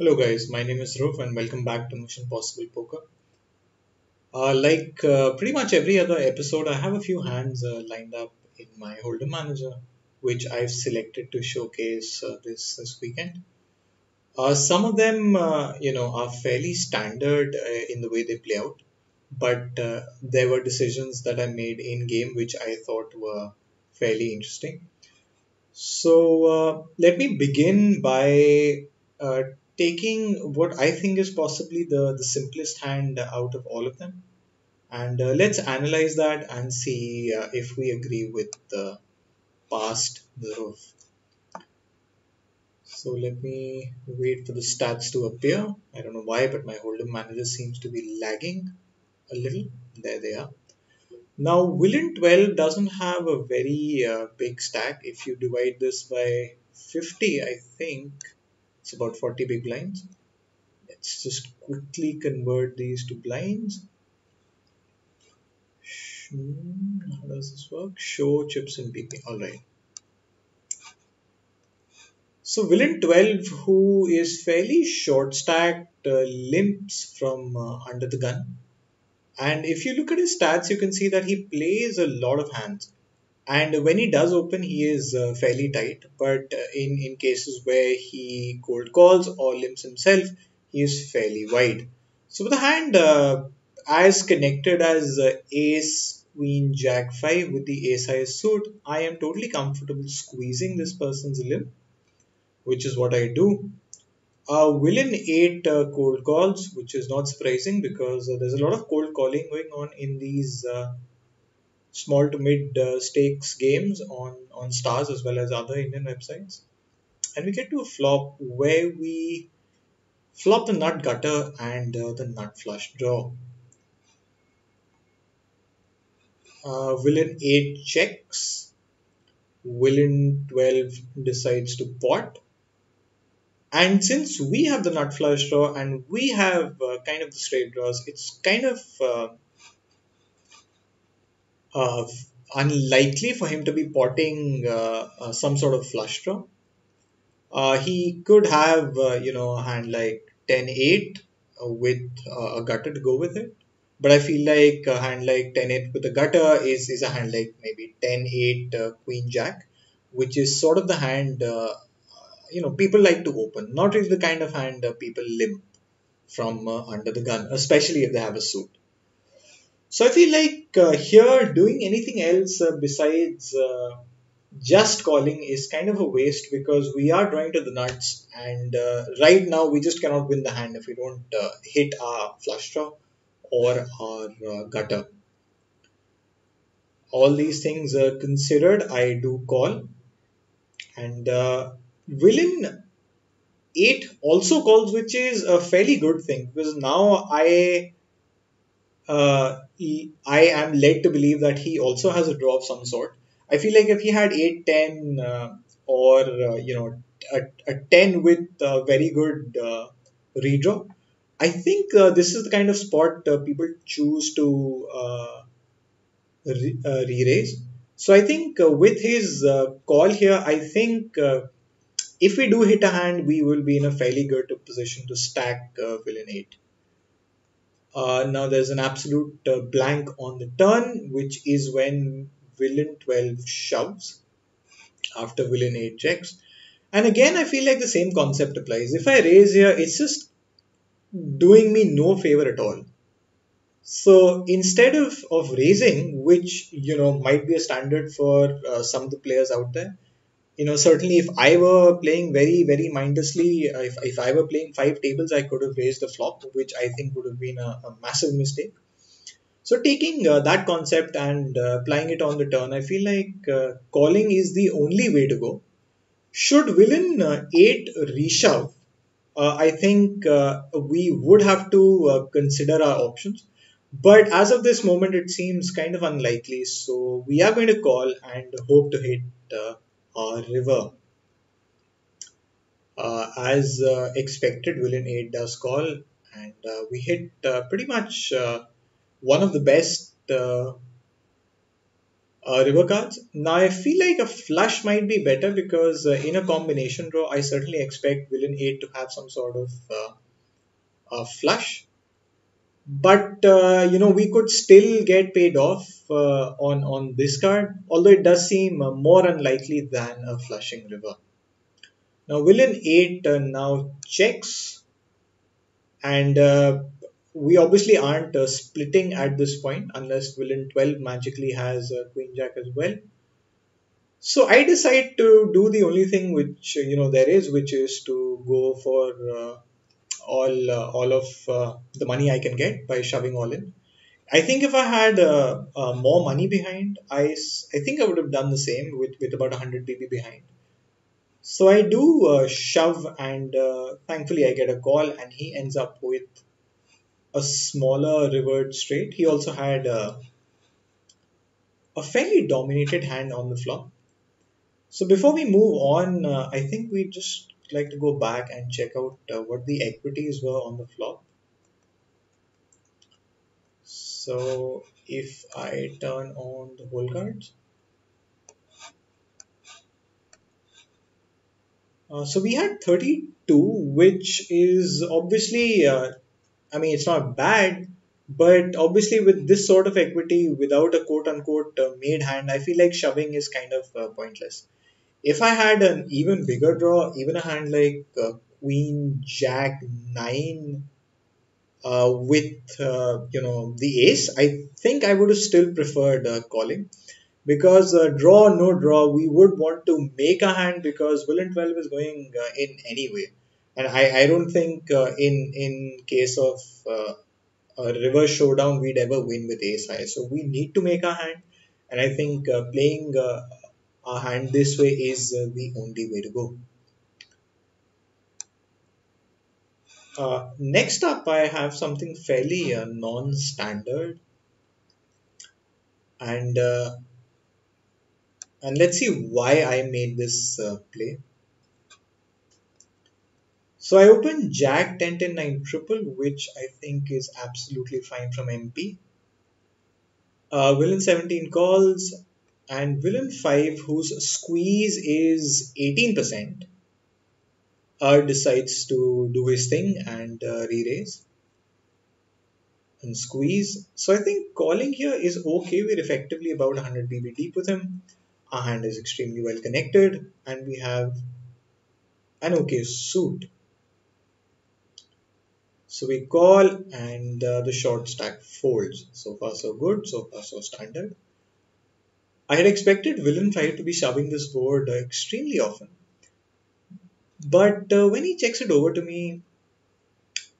Hello guys, my name is Dhruv and welcome back to Mission Possible Poker. Uh, like uh, pretty much every other episode, I have a few hands uh, lined up in my Hold'em Manager, which I've selected to showcase uh, this this weekend. Uh, some of them, uh, you know, are fairly standard in the way they play out, but there were decisions that I made in game which I thought were fairly interesting. So let me begin by uh, taking what I think is possibly the, the simplest hand out of all of them. And uh, let's analyze that and see uh, if we agree with the past the roof. So let me wait for the stats to appear. I don't know why, but my Hold'em manager seems to be lagging a little. There they are. Now, Villain 12 doesn't have a very uh, big stack. If you divide this by 50, I think it's about 40 big blinds. Let's just quickly convert these to blinds. Hmm, How does this work? Show chips and BB. Alright. So Villain 12, who is fairly short stacked, uh, limps from uh, under the gun. And if you look at his stats, you can see that he plays a lot of hands. And when he does open, he is uh, fairly tight. But uh, in, in cases where he cold calls or limps himself, he is fairly wide. So with a hand uh, as connected as uh, Ace, Queen, Jack 5 with the Ace High suit, I am totally comfortable squeezing this person's limp, which is what I do. Uh, Villain 8 uh, cold calls, which is not surprising because there's a lot of cold calling going on in these small to mid uh, stakes games on, on stars as well as other Indian websites. And we get to a flop where we flop the nut gutter and uh, the nut flush draw. Uh, villain 8 checks. Villain 12 decides to pot. And since we have the nut flush draw and we have uh, kind of the straight draws, it's kind of uh, unlikely for him to be potting uh, uh, some sort of flush draw. Uh, he could have, uh, you know, a hand like 10-8 uh, with a gutter to go with it. But I feel like a hand like 10-8 with a gutter is, is a hand like maybe 10-8 uh, Queen Jack, which is sort of the hand, you know, people like to open. Not really the kind of hand people limp from under the gun, especially if they have a suit. So I feel like uh, here doing anything else uh, besides uh, just calling is kind of a waste because we are drawing to the nuts, and uh, right now we just cannot win the hand if we don't uh, hit our flush draw or our uh, gutter. All these things considered, I do call, and villain 8 also calls, which is a fairly good thing because now I uh, he, I am led to believe that he also has a draw of some sort. I feel like if he had 8 10 uh, or uh, you know a, a 10 with a very good uh, redraw, I think uh, this is the kind of spot uh, people choose to uh, re- uh, re-raise. So I think with his call here, I think if we do hit a hand, we will be in a fairly good position to stack villain 8. Uh, now there's an absolute uh, blank on the turn, which is when villain 12 shoves after villain 8 checks. And again, I feel like the same concept applies. If I raise here, it's just doing me no favor at all. So instead of, of raising, which you know might be a standard for uh, some of the players out there, you know certainly if I were playing very very mindlessly, uh, if, if I were playing five tables, I could have raised the flop, which I think would have been a, a massive mistake. So taking uh, that concept and uh, applying it on the turn, I feel like uh, calling is the only way to go. Should villain uh, 8 reshove, uh, I think we would have to consider our options. But as of this moment, it seems kind of unlikely. So we are going to call and hope to hit uh, river. Uh, as uh, expected, villain 8 does call, and uh, we hit uh, pretty much uh, one of the best river cards. Now I feel like a flush might be better because in a combination draw, I certainly expect villain 8 to have some sort of a flush. But uh, you know we could still get paid off uh, on on this card, although it does seem uh, more unlikely than a flushing river. Now villain 8 uh, now checks and uh, we obviously aren't uh, splitting at this point unless villain 12 magically has queen jack as well so i decide to do the only thing which you know there is which is to go for all uh, all of uh, the money i can get by shoving all in i think if i had uh, uh, more money behind I, I think i would have done the same with with about 100 bb behind so i do uh, shove and uh, thankfully i get a call and he ends up with a smaller rivered straight. He also had a fairly dominated hand on the flop. So before we move on, I think we just like to go back and check out uh, what the equities were on the flop. So if I turn on the hole cards, uh, so we had 32, which is obviously uh, I mean, it's not bad, but obviously with this sort of equity, without a quote unquote uh, made hand, I feel like shoving is kind of uh, pointless. If I had an even bigger draw, even a hand like uh, Queen Jack Nine uh, with uh, you know the Ace, I think I would have still preferred uh, calling. Because uh, draw no draw, we would want to make a hand because villain Twelve is going uh, in anyway. And I, I don't think in in case of a reverse showdown we'd ever win with ace high. So we need to make our hand, and I think playing uh, hand this way is uh, the only way to go. Uh, next up, I have something fairly uh, non-standard, and uh, and let's see why I made this uh, play. So I open Jack 10 10 9 triple, which I think is absolutely fine from MP. Uh, villain 17 calls, and villain 5, whose squeeze is 18%, uh, decides to do his thing and uh, re raise and squeeze. So I think calling here is okay. We're effectively about 100 BB deep with him. Our hand is extremely well connected, and we have an okay suit. So we call and uh, the short stack folds. So far so good, so far so standard. I had expected villain 5 to be shoving this board uh, extremely often. But uh, when he checks it over to me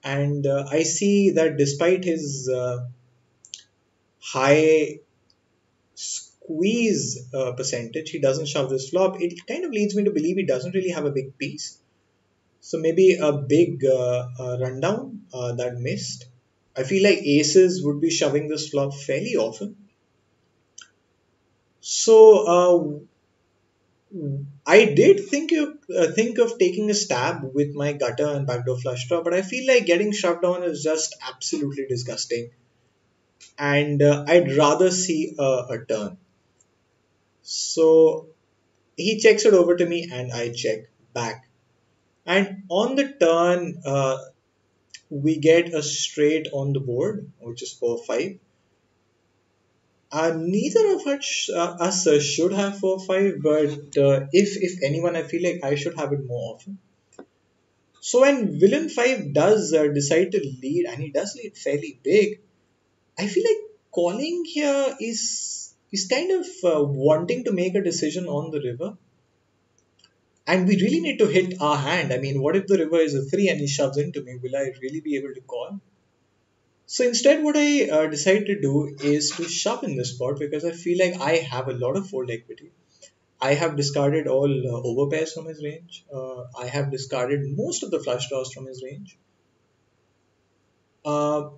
and uh, I see that despite his uh, high squeeze uh, percentage, he doesn't shove this flop, it kind of leads me to believe he doesn't really have a big piece. So maybe a big uh, rundown that missed. I feel like aces would be shoving this flop fairly often. So uh, I did think of uh, think of taking a stab with my gutter and backdoor flush draw, but I feel like getting shoved down is just absolutely disgusting, and uh, I'd rather see a, a turn. So he checks it over to me, and I check back. And on the turn, uh, we get a straight on the board, which is 4 5. Uh, neither of us, uh, us uh, should have 4 5, but uh, if, if anyone, I feel like I should have it more often. So when villain 5 does uh, decide to lead, and he does lead fairly big, I feel like calling here is is kind of uh, wanting to make a decision on the river and we really need to hit our hand. I mean, what if the river is a three and he shoves into me? Will I really be able to call? So instead, what I uh, decide to do is to in this spot because I feel like I have a lot of fold equity. I have discarded all uh, overpairs from his range. Uh, I have discarded most of the flush draws from his range. Uh,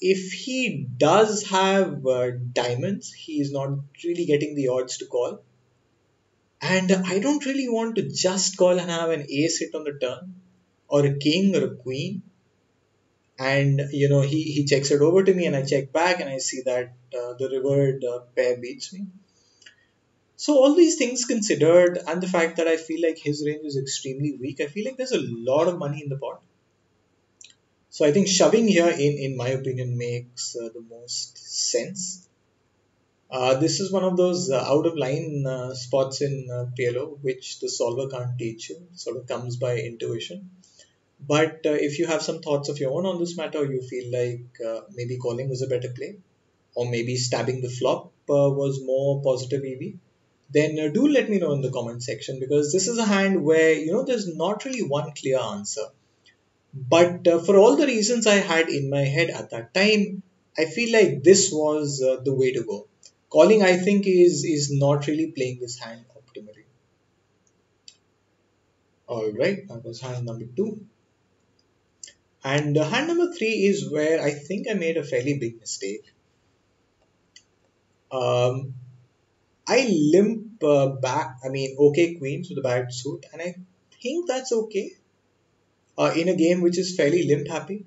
if he does have uh, diamonds, he is not really getting the odds to call. And I don't really want to just call and have an ace hit on the turn, or a king or a queen, and you know he he checks it over to me and i check back and i see that uh, the rivered uh, pair beats me. So all these things considered and the fact that i feel like his range is extremely weak i feel like there's a lot of money in the pot. So i think shoving here in in my opinion makes uh, the most sense. Uh, this is one of those uh, out of line uh, spots in PLO which the solver can't teach you, sort of comes by intuition. But uh, if you have some thoughts of your own on this matter, you feel like uh, maybe calling was a better play, or maybe stabbing the flop uh, was more positive EV, then uh, do let me know in the comment section because this is a hand where you know there's not really one clear answer. But uh, for all the reasons I had in my head at that time, I feel like this was the way to go. Calling, I think, is is not really playing this hand optimally. All right, that was hand number two. And uh, hand number three is where I think I made a fairly big mistake. Um, I limp uh, back, I mean, okay, queens with a bad suit, and I think that's okay uh, in a game which is fairly limp happy.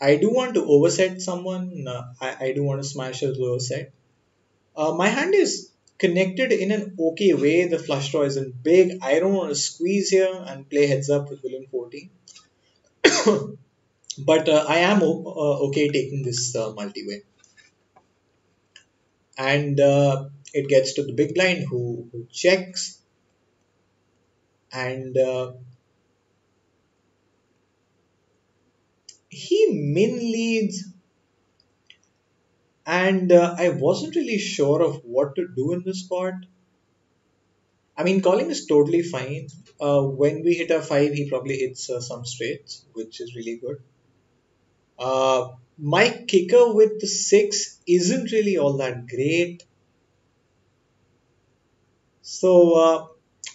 I do want to overset someone, uh, I, I do want to smash a lower set. Uh, my hand is connected in an okay way. The flush draw isn't big. I don't want to squeeze here and play heads up with villain 14. but uh, I am uh, okay taking this uh, multi-way. And uh, it gets to the big blind who, who checks. And he min leads. And uh, I wasn't really sure of what to do in this spot. I mean, calling is totally fine. Uh, when we hit a five, he probably hits uh, some straights, which is really good. Uh, my kicker with the six isn't really all that great. So uh,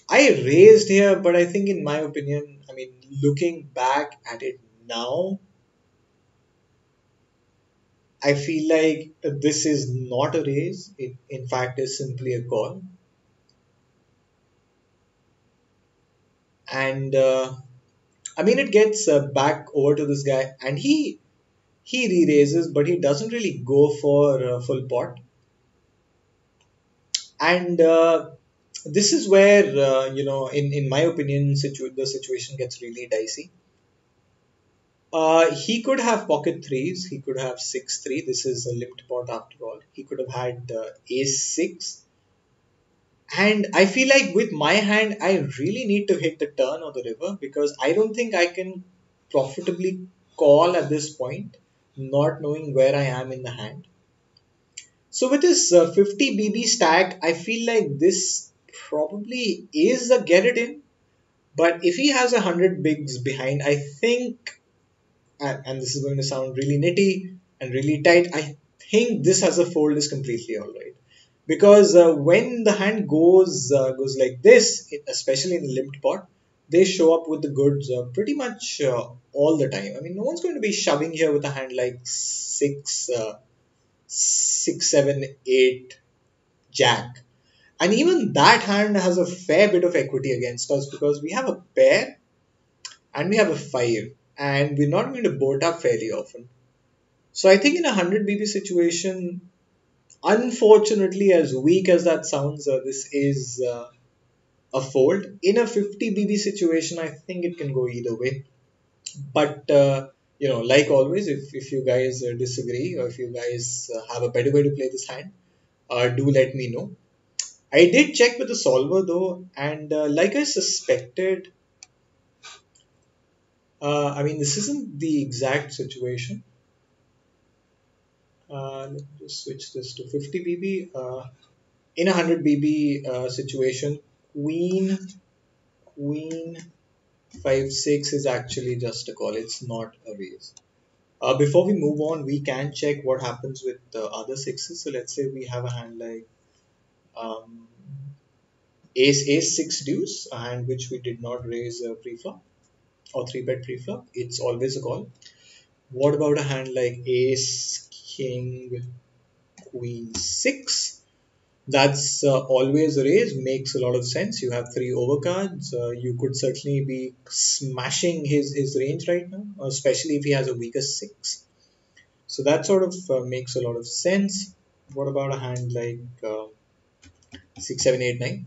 I raised here, but I think, in my opinion, I mean, looking back at it now, I feel like this is not a raise. It, in fact, is simply a call. And uh, I mean, it gets uh, back over to this guy, and he he re-raises, but he doesn't really go for uh, full pot. And uh, this is where uh, you know, in in my opinion, situ- the situation gets really dicey. Uh, he could have pocket threes. He could have six three. This is a limped pot after all. He could have had ace six. And I feel like with my hand, I really need to hit the turn or the river because I don't think I can profitably call at this point, not knowing where I am in the hand. So with this uh, 50 BB stack, I feel like this probably is a get it in. But if he has a 100 bigs behind, I think, and, and this is going to sound really nitty and really tight, I think this as a fold is completely alright. Because uh, when the hand goes uh, goes like this, especially in the limped pot, they show up with the goods uh, pretty much uh, all the time. I mean, no one's going to be shoving here with a hand like six, uh, six, seven, eight, jack. And even that hand has a fair bit of equity against us because we have a pair and we have a five, and we're not going to boat up fairly often. So I think in a 100 BB situation, unfortunately, as weak as that sounds, uh, this is uh, a fold. In a 50 BB situation, I think it can go either way. But uh, you know, like always, if, if you guys uh, disagree or if you guys uh, have a better way to play this hand, uh, do let me know. I did check with the solver though, and like I suspected, I mean, this isn't the exact situation. Uh, let me just switch this to 50 BB. Uh, in a 100 BB uh, situation, Queen, Queen, 5 6 is actually just a call, it's not a raise. Uh, before we move on, we can check what happens with the other sixes. So let's say we have a hand like um, ace ace six deuce, a hand which we did not raise uh, pre-flop or three bet pre-flop. It's always a call. What about a hand like ace king queen six? That's uh, always a raise, makes a lot of sense. You have three overcards. Uh, you could certainly be smashing his, his range right now, especially if he has a weaker six. So that sort of uh, makes a lot of sense. What about a hand like uh, 6, 7, 8, 9?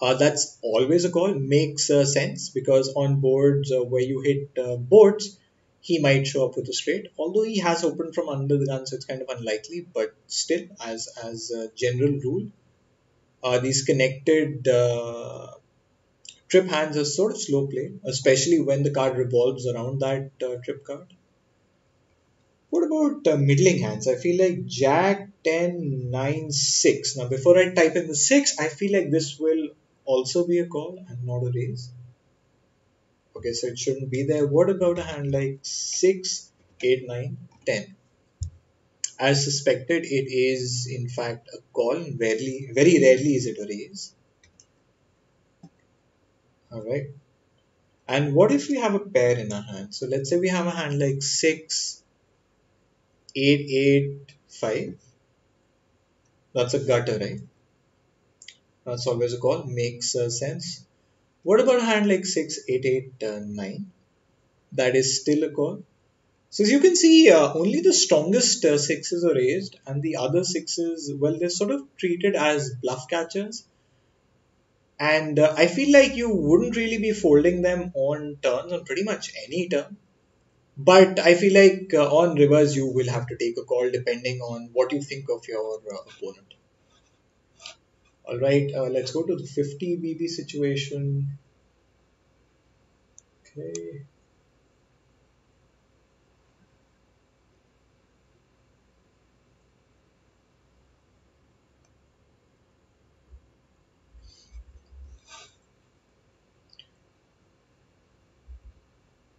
Uh, that's always a call, makes uh, sense because on boards uh, where you hit uh, boards, he might show up with a straight. Although he has opened from under the gun, so it's kind of unlikely. But still, as as a general rule, uh, these connected uh, trip hands are sort of slow play, especially when the card revolves around that uh, trip card. What about uh, middling hands? I feel like Jack 10, 9, 6. Now, before I type in the 6, I feel like this will also be a call and not a raise. Okay, so it shouldn't be there. What about a hand like 6, 8, 9, 10? As suspected, it is in fact a call. Rarely, very rarely is it a raise. Alright. And what if we have a pair in our hand? So let's say we have a hand like 6, 8, 8, 5. That's a gutter, right? That's always a call. Makes uh, sense. What about a hand like 6, 8, 8, uh, 9? That is still a call. So as you can see, uh, only the strongest uh, sixes are raised, and the other sixes, well, they're sort of treated as bluff catchers. And uh, I feel like you wouldn't really be folding them on turns, on pretty much any turn. But I feel like uh, on rivers, you will have to take a call depending on what you think of your uh, opponent. All right, uh, let's go to the 50 BB situation. Okay.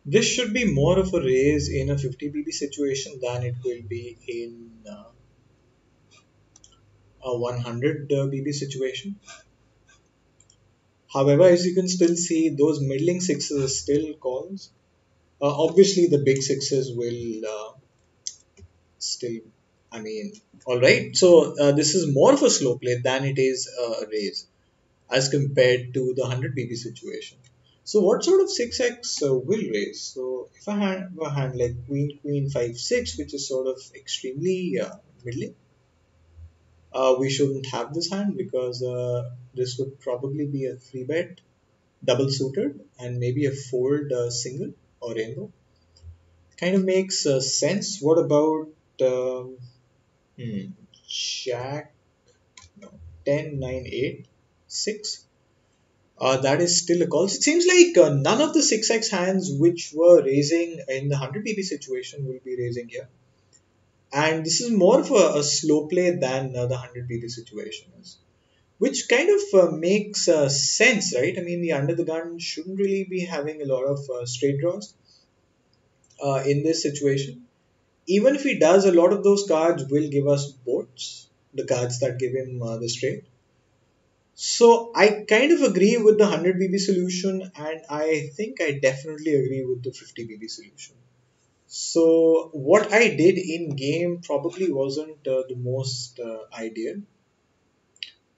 This should be more of a raise in a 50 BB situation than it will be in uh, a 100 uh, BB situation. However, as you can still see, those middling sixes are still calls. Uh, obviously, the big sixes will uh, still, I mean, alright. So, uh, this is more of a slow play than it is a raise as compared to the 100 BB situation. So, what sort of 6x uh, will raise? So, if I have a hand like Queen, Queen, 5, 6, which is sort of extremely uh, middling, uh, we shouldn't have this hand because uh, this would probably be a 3 bet double suited and maybe a fold uh, single or rainbow. Kind of makes uh, sense. What about um, hmm, Jack no, 10, 9, 8, 6? Uh, that is still a call. So It seems like uh, none of the 6x hands which were raising in the 100 BB situation will be raising here and this is more of a, a slow play than uh, the 100 BB situation is which kind of uh, makes uh, sense right? I mean the under the gun shouldn't really be having a lot of uh, straight draws uh, in this situation. Even if he does a lot of those cards will give us boards the cards that give him uh, the straight. So i kind of agree with the 100 bb solution and i think i definitely agree with the 50 bb solution so what I did in game probably wasn't uh, the most uh, ideal.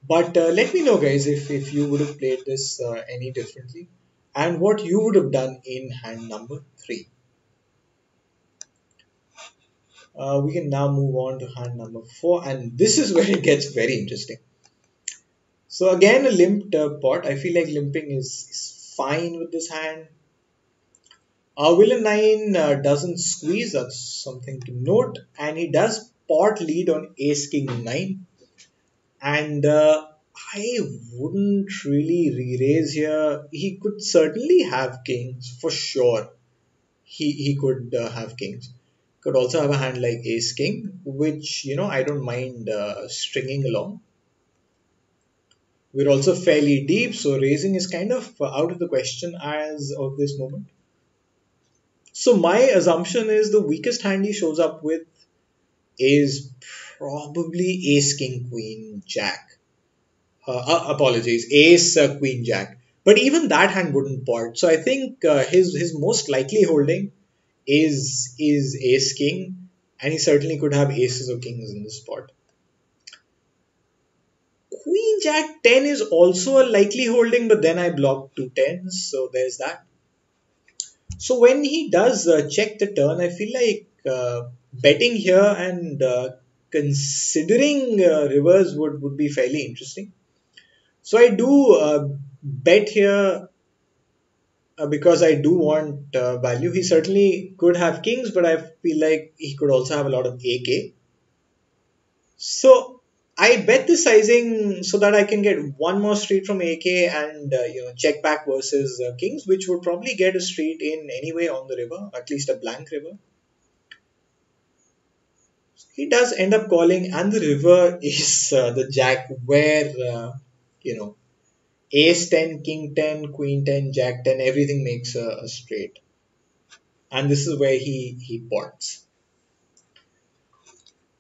But uh, let me know, guys, if, if you would have played this uh, any differently and what you would have done in hand number three. Uh, we can now move on to hand number four, and this is where it gets very interesting. So again, a limped pot. I feel like limping is, is fine with this hand. Uh, villain 9 uh, doesn't squeeze, that's something to note, and he does pot lead on ace king 9. And uh, I wouldn't really re raise here. He could certainly have kings for sure. He, he could uh, have kings. Could also have a hand like ace king, which you know I don't mind uh, stringing along. We're also fairly deep, so raising is kind of out of the question as of this moment. So my assumption is the weakest hand he shows up with is probably Ace King Queen Jack. Uh, uh, apologies, Ace uh, Queen Jack. But even that hand wouldn't pot. So I think uh, his his most likely holding is is Ace King, and he certainly could have aces or kings in this spot. Queen Jack 10 is also a likely holding, but then I blocked two tens, so there's that. So when he does uh, check the turn, I feel like uh, betting here and uh, considering uh, rivers would, would be fairly interesting. So I do uh, bet here uh, because I do want value. He certainly could have kings, but I feel like he could also have a lot of AK. So I bet the sizing so that I can get one more street from AK and uh, you know check back versus uh, Kings, which would probably get a street in anyway on the river, at least a blank river. He does end up calling, and the river is uh, the jack where uh, you know Ace 10, King 10, Queen 10, Jack 10, everything makes a, a straight, and this is where he he pots.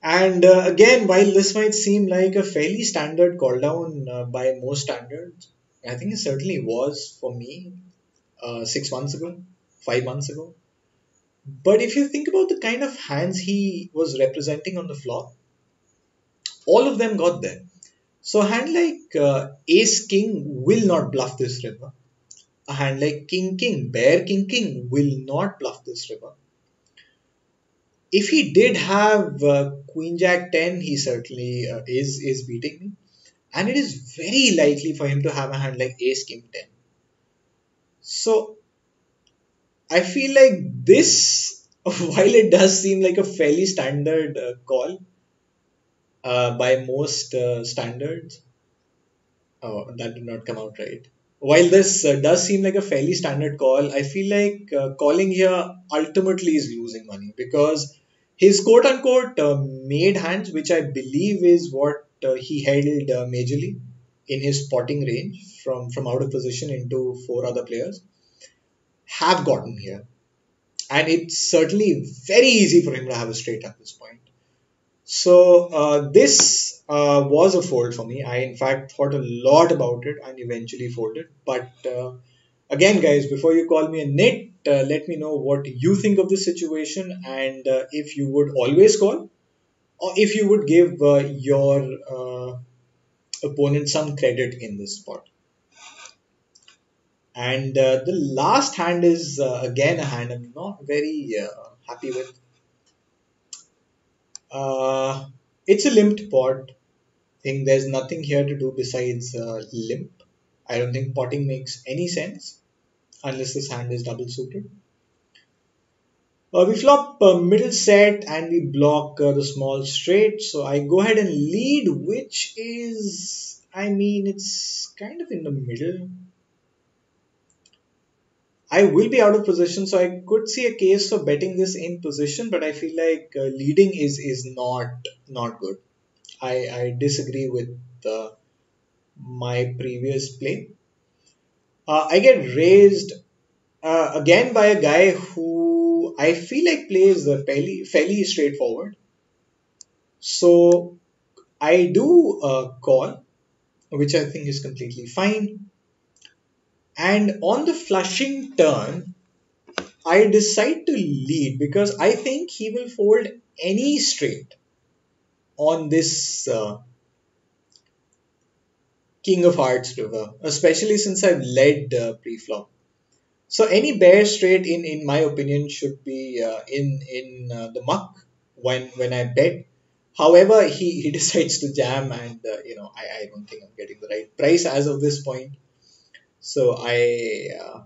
And uh, again, while this might seem like a fairly standard call down uh, by most standards, I think it certainly was for me uh, six months ago, five months ago. But if you think about the kind of hands he was representing on the floor, all of them got there. So a hand like uh, Ace King will not bluff this river. A hand like King King, bare King King will not bluff this river if he did have uh, Queen Jack 10, he certainly uh, is is beating me. And it is very likely for him to have a hand like Ace King 10. So I feel like this, while it does seem like a fairly standard uh, call uh, by most uh, standards, oh, that did not come out right. While this uh, does seem like a fairly standard call, I feel like calling here ultimately is losing money because his quote unquote uh, made hands, which I believe is what uh, he held uh, majorly in his spotting range from, from out of position into four other players, have gotten here. And it's certainly very easy for him to have a straight at this point. So uh, this uh, was a fold for me. I in fact thought a lot about it and eventually folded. But uh, again, guys, before you call me a nit, uh, let me know what you think of the situation and uh, if you would always call or if you would give uh, your uh, opponent some credit in this spot. And uh, the last hand is uh, again a hand I'm not very happy with. it's a limped pot. I think there's nothing here to do besides limp. I don't think potting makes any sense unless this hand is double suited. Uh, we flop uh, middle set and we block uh, the small straight. So I go ahead and lead, which is, I mean, it's kind of in the middle. I will be out of position, so I could see a case for betting this in position, but I feel like uh, leading is is not not good. I, I disagree with uh, my previous play. Uh, I get raised uh, again by a guy who I feel like plays fairly, fairly straightforward. So I do a call, which I think is completely fine. And on the flushing turn, I decide to lead because I think he will fold any straight on this uh, King of Hearts river, especially since I've led uh, pre-flop. So any bare straight, in in my opinion, should be uh, in in uh, the muck when when I bet. However, he, he decides to jam, and uh, you know I, I don't think I'm getting the right price as of this point. So I uh,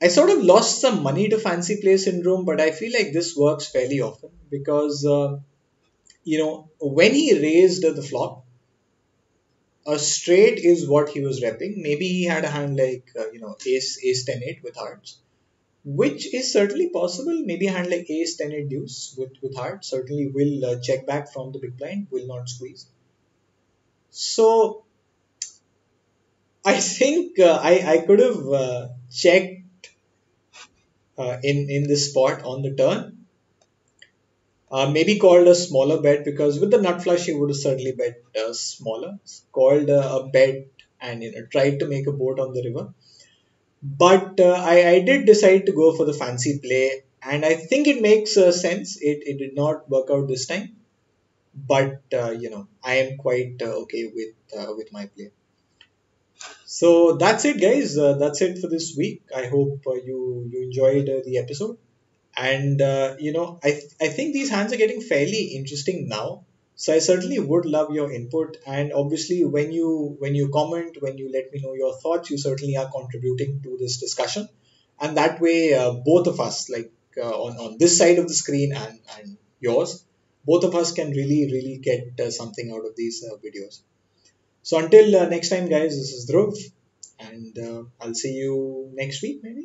I sort of lost some money to fancy play syndrome, but I feel like this works fairly often because uh, you know when he raised the flop, a straight is what he was repping. Maybe he had a hand like uh, you know ace ace 10 8 with hearts, which is certainly possible. Maybe a hand like ace 10 8 deuce with with hearts certainly will uh, check back from the big blind, will not squeeze. So I think uh, I I could have uh, checked uh, in in this spot on the turn uh, maybe called a smaller bet because with the nut flush he would have certainly bet uh, smaller. Called uh, a bet and you know tried to make a boat on the river. But uh, I, I did decide to go for the fancy play and I think it makes uh, sense. It, it did not work out this time. but uh, you know I am quite okay with with my play. So that's it, guys. That's it for this week. I hope you you enjoyed the episode, and uh, you know I th- I think these hands are getting fairly interesting now. So I certainly would love your input, and obviously when you when you comment, when you let me know your thoughts, you certainly are contributing to this discussion, and that way uh, both of us, like uh, on on this side of the screen and and yours, both of us can really really get uh, something out of these uh, videos. So until uh, next time, guys, this is Dhruv, and uh, I'll see you next week, maybe.